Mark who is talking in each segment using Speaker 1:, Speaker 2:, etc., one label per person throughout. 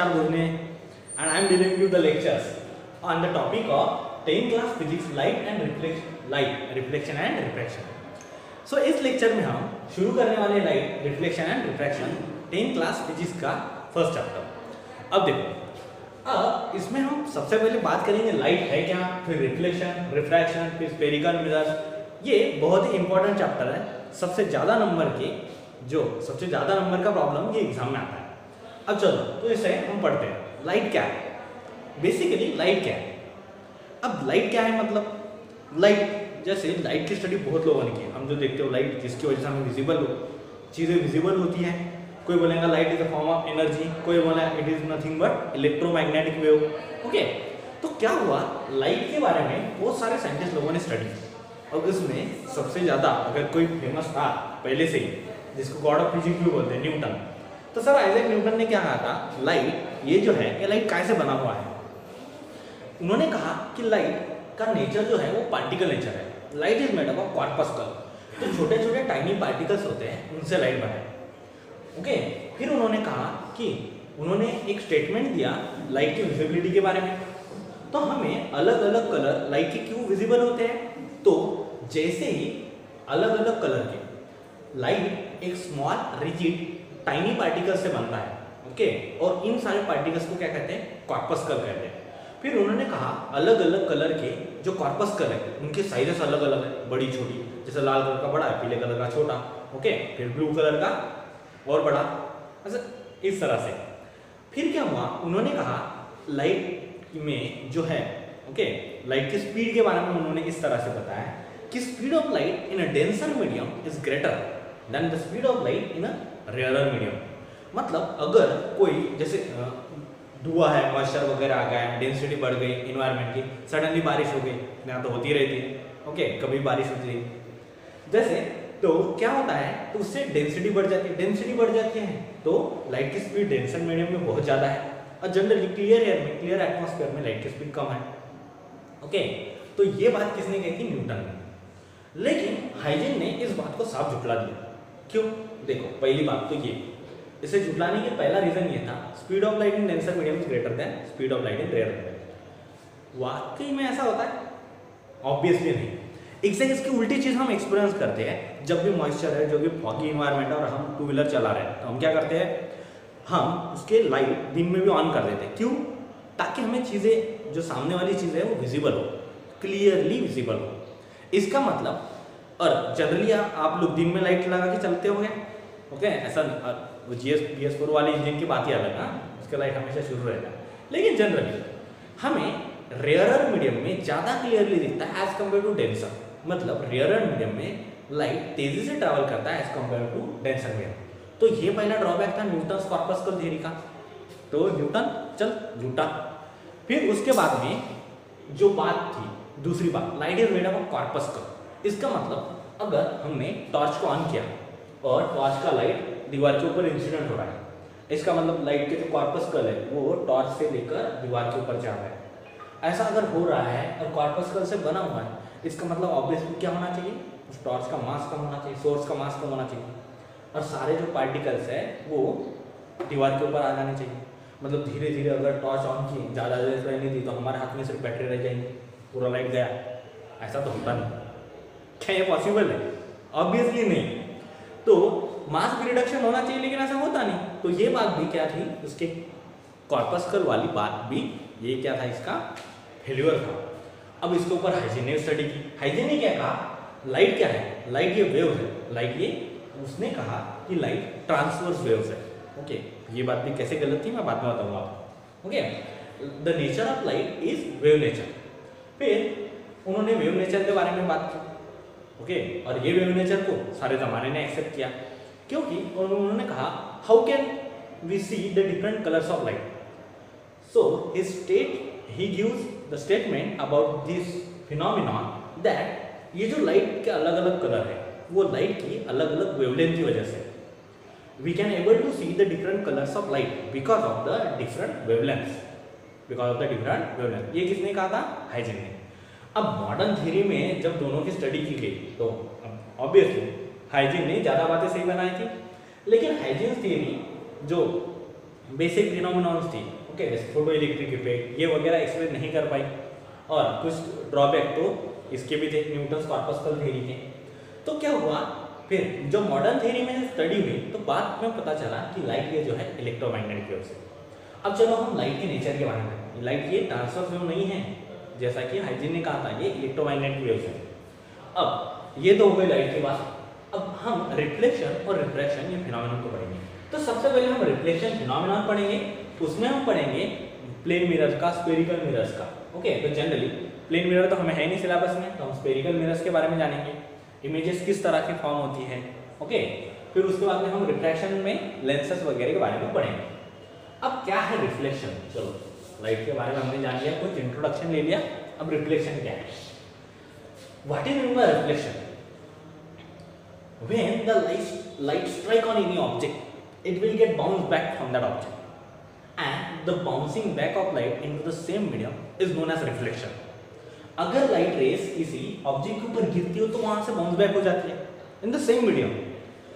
Speaker 1: Tushar Burne and I am delivering you the lectures on the topic of 10th class physics light and reflection light reflection and refraction. So so, इस lecture में हम शुरू करने वाले light reflection and refraction tenth class physics का first chapter अब देखो अब इसमें हम सबसे पहले बात करेंगे लाइट है क्या फिर रिफ्लेक्शन रिफ्रैक्शन फिर स्पेरिकल मिरर्स ये बहुत ही इंपॉर्टेंट चैप्टर है। सबसे ज़्यादा नंबर के जो सबसे ज़्यादा नंबर का प्रॉब्लम ये एग्ज़ाम में आता है। अब चलो तो इसे हम पढ़ते हैं। लाइट क्या है? बेसिकली लाइट क्या है? अब लाइट क्या है मतलब? लाइट जैसे लाइट की स्टडी बहुत लोगों ने की हम जो देखते हो लाइट जिसकी वजह से हमें विजिबल हो, चीज़ें विजिबल होती हैं। कोई बोलेगा light is a form of energy कोई बोला it is nothing but electromagnetic wave okay तो क्या हुआ? लाइट के बारे में बहुत सारे साइंटिस्ट लोगों ने स्टडी की। और इसमें सबसे ज़्यादा अगर कोई फ़ेमस था, पहले से ही, जिसको गॉड ऑफ़ फिजिक्स भी बोलते हैं न्यूटन तो सर आइजैक न्यूटन ने क्या कहा था? लाइट ये जो है, ये लाइट कैसे बना हुआ है? उन्होंने कहा कि लाइट का नेचर जो है, वो पार्टिकल नेचर है। Light is made of corpuscle तो छोटे छोटे टाइनी पार्टिकल्स होते हैं, उनसे लाइट बनाए ओके फिर उन्होंने कहा कि, उन्होंने एक स्टेटमेंट दिया लाइट की विजिबिलिटी के बारे में। तो हमें अलग अलग कलर लाइट के क्यों विजिबल होते हैं? तो जैसे ही अलग अलग कलर के लाइट एक स्मॉल रिजिड टाइनी पार्टिकल से बनता है ओके और इन सारे पार्टिकल्स को क्या कहते हैं? कॉर्पस्कल कहते हैं। फिर उन्होंने कहा अलग अलग कलर के जो कॉर्पस्कल है, उनके साइजेस अलग अलग है, बड़ी, छोटी। जैसे लाल कलर का बड़ा है, पीले कलर का छोटा ओके फिर ब्लू कलर का और बड़ा। अच्छा इस तरह से। फिर क्या हुआ? उन्होंने कहा लाइट में जो है ओके लाइट की स्पीड के बारे में उन्होंने इस तरह से बताया कि speed of light in a denser medium is greater than the speed of light in a rarer medium मतलब अगर कोई, जैसे धुआँ है मॉइस्चर वगैरह आ गया डेंसिटी बढ़ गई इन्वायरमेंट की सडनली बारिश हो गई, यहाँ तो होती रहती है ओके कभी बारिश होती रही। जैसे तो क्या होता है तो उससे डेंसिटी बढ़ जाती है। डेंसिटी बढ़ जाती है तो लाइट की स्पीड डेंसर मीडियम में बहुत ज़्यादा है। और जनरली क्लियर एयर में क्लियर एटमोसफेयर में लाइट की स्पीड कम है। ओके तो ये बात किसने कही थी? न्यूटन ने। लेकिन हाइजेन ने इस बात को साफ़ झुटला दिया। क्यों? देखो, पहली बात तो ये, इसे झुटलाने का पहला रीजन ये था speed of light in denser medium greater than speed of light in rare medium वाकई में ऐसा होता है? ऑब्वियसली नहीं। एग्जैक्ट इसकी उल्टी चीज़ हम एक्सपीरियंस करते हैं, जब भी मॉइस्चर है, जो भी फॉगी इन्वायरमेंट है और हम टू व्हीलर चला रहे हैं तो हम क्या करते हैं? हम उसके लाइट दिन में भी ऑन कर देते हैं। क्यों? ताकि हमें चीज़ें, जो सामने वाली चीज़ है, वो विजिबल हो क्लियरली विजिबल हो। इसका मतलब और जनरली आप लोग दिन में लाइट लगा के चलते हो ओके ऐसा G S B S four वाली इंजन की बात ही अलग है उसका लाइट हमेशा शुरू रहता है। लेकिन जनरली हमें रेयरर मीडियम में ज़्यादा क्लियरली दिखता है एज कंपेयर टू डेंसर मतलब रेयरर मीडियम में लाइट तेज़ी से ट्रैवल करता है as compare to denser medium तो ये पहला ड्रॉबैक था न्यूटन कॉर्पस्कल थियरी का। तो न्यूटन चल झूठा फिर उसके बाद में जो बात थी, दूसरी बात light is made of corpuscle इसका मतलब अगर हमने टॉर्च को ऑन किया और टॉर्च का लाइट दीवार के ऊपर इंसिडेंट हो रहा है, इसका मतलब लाइट के जो कॉर्पस कल है, वो टॉर्च से लेकर दीवार के ऊपर जा रहा है। ऐसा अगर हो रहा है और कॉर्पस कल से बना हुआ है, इसका मतलब ऑब्वियसली क्या होना चाहिए? उस टॉर्च का मास कम होना चाहिए सोर्स का मास कम होना चाहिए। और सारे जो पार्टिकल्स है, वो दीवार के ऊपर आ जाने चाहिए। मतलब धीरे धीरे अगर टॉर्च ऑन की ज़्यादा देर रहनी थी तो हमारे हाथ में सिर्फ़ बैटरी रह जाएँगी, पूरा लाइट गया। ऐसा तो होता नहीं। क्या ये पॉसिबल है। ऑब्वियसली नहीं। तो मास भी रिडक्शन होना चाहिए, लेकिन ऐसा होता नहीं। तो ये बात भी क्या थी? उसके कॉर्पस्कल वाली बात भी ये क्या था इसका? फेल्यूर था। अब इसके ऊपर हाइजीनिक स्टडी की। हाइजीनिक क्या कहा? लाइट क्या है? लाइट ये वेव है। लाइट ये, उसने कहा कि लाइट ट्रांसवर्स वेव्स है। ओके ये बात भी कैसे गलत थी? मैं बाद में बताऊँगा आपको। Okay the nature of light is wave nature फिर उन्होंने वेव नेचर के बारे में बात की। ओके और ये वेव नेचर को सारे जमाने ने एक्सेप्ट किया। क्योंकि उन्होंने कहा how can we see the different colours of light so he state he gives the statement about this phenomenon that ये जो लाइट के अलग अलग कलर है, वो लाइट की अलग अलग वेवलेंथ की वजह से। We can able to see the different colors of light because of the different wavelengths. Because of the different wavelength. ये किसने कहा था? हाइजेन ने। अब मॉडर्न थ्योरी में जब दोनों की स्टडी की गई तो ऑब्वियसली हाइजीन ने ज़्यादा बातें सही बनाई थी। लेकिन हाइजीन थियरी जो बेसिक फिनोमिनॉन्स थी ओके फ़ोटो इलेक्ट्रिक इफ़ेक्ट ये वगैरह एक्सप्लेन नहीं कर पाई। और कुछ ड्रॉबैक तो इसके भी थे न्यूटन्स कॉर्पस्कल थ्योरी के। तो क्या हुआ? फिर जो मॉडर्न थ्योरी में स्टडी हुई तो बाद में पता चला कि लाइट ये जो है इलेक्ट्रोमैग्नेटिक वेव से। अब चलो हम लाइट के नेचर के बारे में लाइट ये ट्रांसफ़र वेव नहीं है। जैसा कि हाइजीन ने कहा था, ये इलेक्ट्रोमैग्नेटिक वेव है। अब, ये तो हो गई लाइट की बात अब हम रिफ्लेक्शन और रिफ्रैक्शन ये फिनोमिनन को पढ़ेंगे। तो सबसे पहले हम रिफ्लेक्शन फिनोमिनन पढ़ेंगे, उसमें हम पढ़ेंगे प्लेन मिरर का स्पेरिकल मिरर्स का। ओके तो जनरली प्लेन मिरर तो हमें है नहीं सिलेबस में तो हम स्पेरिकल मिरर्स के बारे में जानेंगे। इमेजेस किस तरह की फॉर्म होती है ओके फिर उसके बाद में हम रिफ्रैक्शन में लेंसेस वगैरह के बारे में पढ़ेंगे। अब क्या है रिफ्लेक्शन चलो। लाइट के बारे में हमने जान लिया कुछ इंट्रोडक्शन ले लिया अब रिफ्लेक्शन क्या है? What is by reflection when the light, light strike on any object it will get bounced back from that object. And the bouncing back of light into the same medium is known as reflection. अगर light rays किसी object के ऊपर गिरती हो तो वहाँ से bounce back हो जाती है इन द सेम मीडियम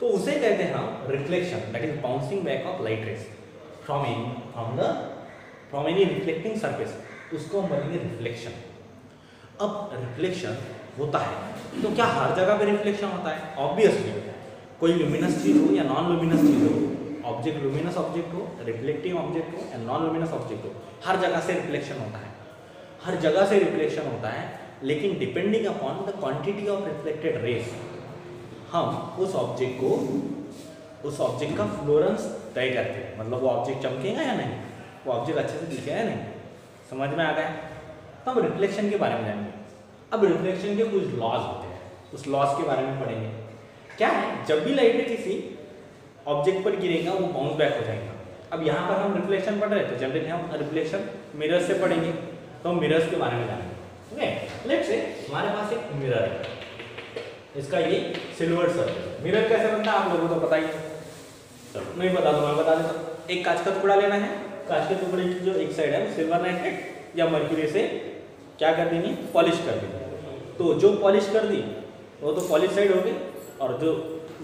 Speaker 1: तो उसे कहते हैं हम reflection that is bouncing back of light rays from any from the from any reflecting surface उसको हम बोलेंगे रिफ्लेक्शन अब रिफ्लेक्शन होता है तो क्या हर जगह पे रिफ्लेक्शन होता है? ऑब्वियसली कोई लुमिनस चीज़ हो या नॉन लुमिनस चीज़ हो ऑब्जेक्ट लुमिनस ऑब्जेक्ट हो रिफ्लेक्टिंग ऑब्जेक्ट हो या नॉन लुमिनस ऑब्जेक्ट हो, हर जगह से रिफ्लेक्शन होता है. हर जगह से रिफ्लेक्शन होता है, लेकिन depending upon the quantity of reflected rays हम उस ऑब्जेक्ट को, उस ऑब्जेक्ट का फ्लोरेंस तय करते हैं. मतलब वो ऑब्जेक्ट चमकेगा या नहीं? वो ऑब्जेक्ट अच्छे से दिखेगा या नहीं, समझ में आ गया? तो हम रिफ्लेक्शन के बारे में जानेंगे। अब रिफ्लेक्शन के कुछ लॉज होते हैं, उस लॉज के बारे में पढ़ेंगे। क्या है? जब भी लाइट किसी ऑब्जेक्ट पर गिरेगा, वो बाउंस बैक हो जाएगा। अब यहाँ पर हम रिफ्लेक्शन पढ़ रहे हैं तो जनरली हम रिफ्लेक्शन मिरर से पढ़ेंगे तो हम मिरर्स के बारे में जानेंगे। लेट्स से हमारे पास एक मिरर है। इसका ये सिल्वर सर्फेस मिरर कैसे बनता है? आप लोगों को तो पता ही नहीं बता दो मैं बता देता हूँ। एक कांच का टुकड़ा लेना है। कांच के टुकड़े की जो एक साइड है, वो सिल्वर नाइट्रेट या मर्क्यूरी से क्या कर देनी? पॉलिश कर देनी। तो जो पॉलिश कर दी, वो तो पॉलिश साइड हो गई, और जो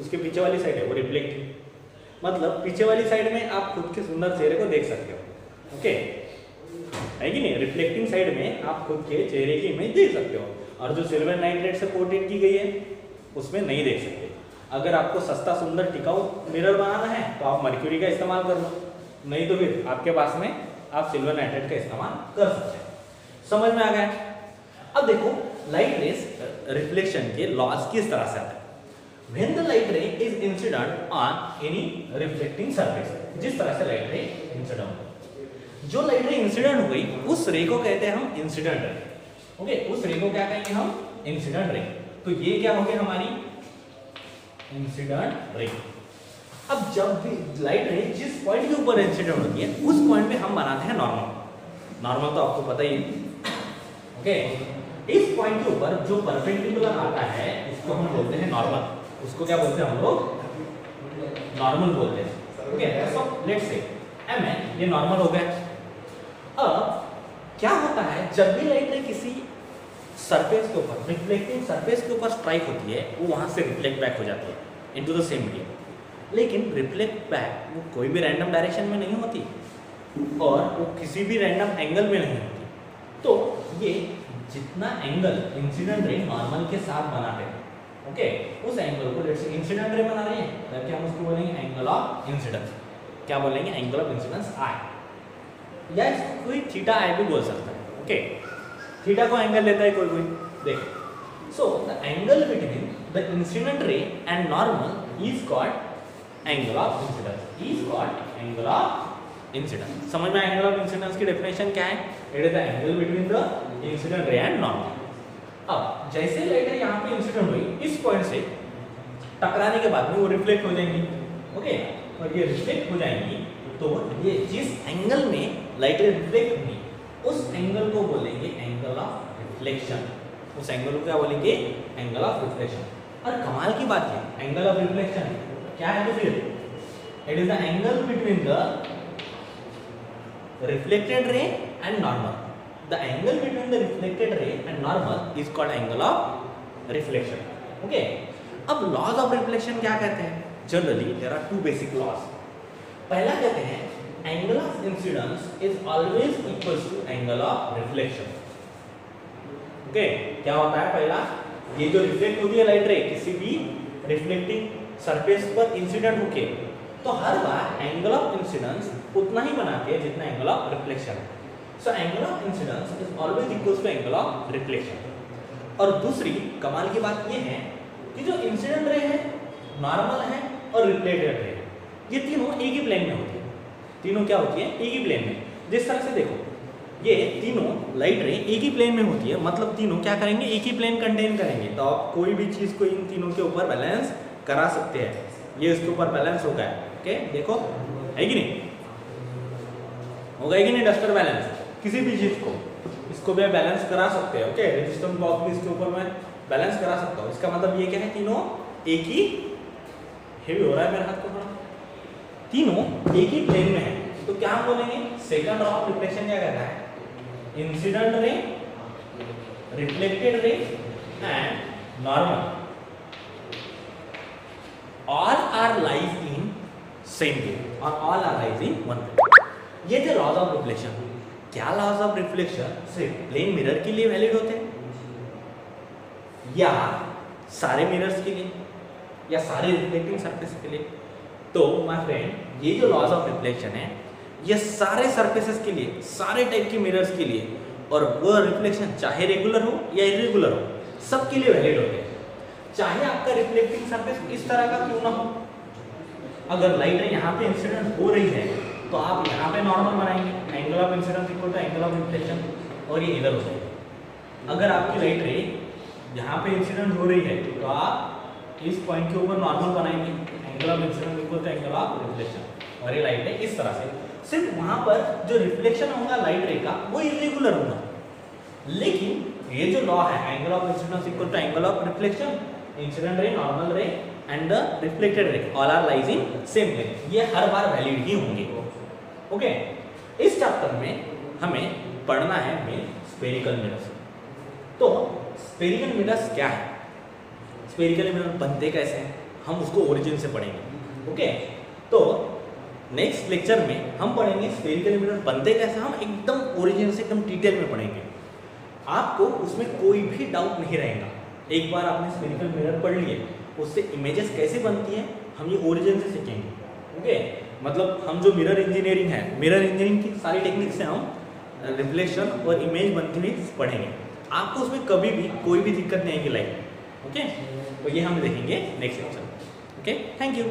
Speaker 1: उसके पीछे वाली साइड है, वो रिफ्लेक्टिव मतलब पीछे वाली साइड में आप खुद के सुंदर चेहरे को देख सकते हो। ओके है कि नहीं? रिफ्लेक्टिंग साइड में आप खुद के चेहरे की इमेज देख सकते हो। और जो सिल्वर नाइट्रेट से कोटेड की गई है, उसमें नहीं देख सकते। अगर आपको सस्ता सुंदर टिकाऊ मिरर बनाना है तो आप मर्क्यूरी का इस्तेमाल कर लो। नहीं तो फिर आपके पास में आप सिल्वर नाइट्रेट का इस्तेमाल कर सकते हैं। समझ में आ गया? अब देखो लाइट रेस रिफ्लेक्शन के लॉज किस तरह से आते हैं। when the light ray is incident on any reflecting surface जिस तरह से लाइट रे इंसिडेंट हो। जो लाइट रे इंसिडेंट हो गई, उस रे को कहते हैं हम इंसिडेंट रे ओके उस रे को क्या कहेंगे हम? इंसिडेंट रे तो ये क्या हो गया हमारी? इंसिडेंट रे अब जब भी लाइट रे जिस पॉइंट के ऊपर इंसिडेंट होती है, उस पॉइंट पे हम बनाते हैं नॉर्मल नॉर्मल तो आपको पता ही है। ओके इस पॉइंट के ऊपर जो परपेंडिकुलर आता है, उसको हम बोलते हैं नॉर्मल उसको क्या बोलते हैं हम लोग? नॉर्मल बोलते हैं. Okay so let's say M N ये नॉर्मल हो गया. अब, क्या होता है? जब भी लाइट रे किसी सरफेस के ऊपर रिफ्लेक्टिंग सरफेस के ऊपर स्ट्राइक होती है, वो वहाँ से रिफ्लेक्ट बैक हो जाती है इनटू द सेम मीडियम लेकिन रिफ्लेक्ट बैक वो कोई भी रैंडम डायरेक्शन में नहीं होती और वो किसी भी रैंडम एंगल में नहीं होती। तो ये जितना एंगल इंसिडेंट रे नॉर्मल के साथ बनाते हैं ओके उस एंगल को लेट्स इंसिडेंट रे बना रहे हैं, तब क्या हम उसको बोलेंगे एंगल ऑफ़ इंसिडेंस क्या बोलेंगे? एंगल ऑफ़ इंसिडेंस आई या कोई थीटा आई भी बोल सकता है ओके थीटा को एंगल लेता है कोई कोई, देखो। So the angle between the incident ray and normal is called angle of incidence is called angle of incidence समझ में एंगल ऑफ़ इंसिडेंस की डेफिनेशन क्या है? It is the angle between the incident ray and normal अब, जैसे light रे यहाँ पे इंसिडेंट हुई, इस पॉइंट से टकराने के बाद में वो रिफ्लेक्ट हो जाएँगी ओके और ये रिफ्लेक्ट हो जाएँगी तो ये जिस एंगल में लाइट रे रिफ्लेक्ट हुई, उस एंगल को बोलेंगे एंगल ऑफ़ रिफ्लेक्शन उस एंगल को क्या बोलेंगे? एंगल ऑफ़ रिफ्लेक्शन और कमाल की बात है एंगल ऑफ़ रिफ्लेक्शन क्या है तो फिर? It is the angle between the reflected ray and normal the angle between the reflected ray and normal is called angle of reflection. Okay? अब laws of reflection क्या कहते हैं? Generally there are two basic laws पहला कहते हैं angle of incidence is always equals to angle of reflection okay क्या होता है पहला? ये जो रिफ्लेक्ट होती है लाइट रे किसी भी रिफ्लेक्टिंग सरफेस पर इंसिडेंट होके। तो हर बार एंगल ऑफ़ इंसिडेंस उतना ही बनाती है जितना angle of reflection so angle of incidence is always equals to angle of reflection और दूसरी, कमाल की बात ये है कि जो इंसिडेंट रे है नॉर्मल है और रिफ्लेक्टेड रे ये तीनों एक ही प्लेन में होती है। तीनों क्या होती है? एक ही प्लेन में। जिस तरह से देखो, ये तीनों लाइट रे एक ही प्लेन में होती है। मतलब तीनों क्या करेंगे? एक ही प्लेन कंटेन करेंगे। तो आप कोई भी चीज़ को इन तीनों के ऊपर बैलेंस करा सकते हैं। ये इसके ऊपर बैलेंस होगा ओके देखो, है कि नहीं? होगा कि नहीं डस्टर बैलेंस किसी भी चीज़ को, इसको भी बैलेंस करा सकते हैं ओके रजिस्टर बॉक्स भी इसके ऊपर मैं बैलेंस करा सकता हूँ। इसका मतलब ये क्या है? तीनों एक ही हेवी हो रहा है मेरे हाथ को थोड़ा। तीनों एक ही प्लेन में है। तो क्या हम बोलेंगे? सेकंड ऑफ़ रिफ्लेक्शन क्या कहता है? Incident ray reflected ray and normal all are lies in same plane or all are lies in one plane ये थे लॉज ऑफ़ रिफ्लेक्शन क्या लॉज ऑफ़ रिफ्लेक्शन सिर्फ़ प्लेन मिरर के लिए वैलिड होते हैं? या सारे मिरर्स के लिए? या सारे रिफ्लेक्टिंग सरफेस के लिए? तो माय फ्रेंड ये जो लॉज ऑफ़ रिफ्लेक्शन है, ये सारे सरफेसेस के लिए, सारे टाइप के मिरर्स के लिए, और वो रिफ्लेक्शन चाहे रेगुलर हो या इरेगुलर हो, सबके लिए वैलिड होते हैं। चाहे आपका रिफ्लेक्टिंग सरफेस इस तरह का क्यों ना हो। अगर लाइट यहाँ पे इंसिडेंट हो रही है तो आप यहाँ पे नॉर्मल बनाएँगे। Angle of incidence equal to angle of reflection और ये इधर हो जाएगा। अगर आपकी लाइट रे यहाँ पे इंसिडेंट हो रही है तो आप इस पॉइंट के ऊपर नॉर्मल बनाएँगे। Angle of incidence equal to angle of reflection और ये लाइट है इस तरह से। सिर्फ़ वहाँ पर जो रिफ्लेक्शन होगा लाइट रे का, वो इरेगुलर होगा। लेकिन ये जो लॉ है angle of incidence equal to angle of reflection incident ray normal ray and the reflected ray all are lies in same plane ये हर बार वैलिड ही होंगे। ओके इस चैप्टर में हमें पढ़ना है मेन स्पेरिकल मिरर्स तो स्पेरिकल मिरर्स क्या है? स्पेरिकल मिरर बनते कैसे हैं? हम उसको ओरिजिन से पढ़ेंगे। ओके तो नेक्स्ट लेक्चर में हम पढ़ेंगे स्पेरिकल मिरर बनते कैसे हम एकदम ओरिजिन से एकदम डिटेल में पढ़ेंगे। आपको उसमें कोई भी डाउट नहीं रहेगा। एक बार आपने स्पेरिकल मिरर पढ़ लिए, उससे इमेजेस कैसे बनती हैं, हम ये ओरिजिन से सीखेंगे ओके मतलब हम जो मिरर इंजीनियरिंग है मिरर इंजीनियरिंग की सारी टेक्निक से हम रिफ्लेक्शन और इमेज बनती हुई पढ़ेंगे। आपको उसमें कभी भी कोई भी दिक्कत नहीं आएगी लाइफ ओके तो ये हम देखेंगे next lecture okay thank you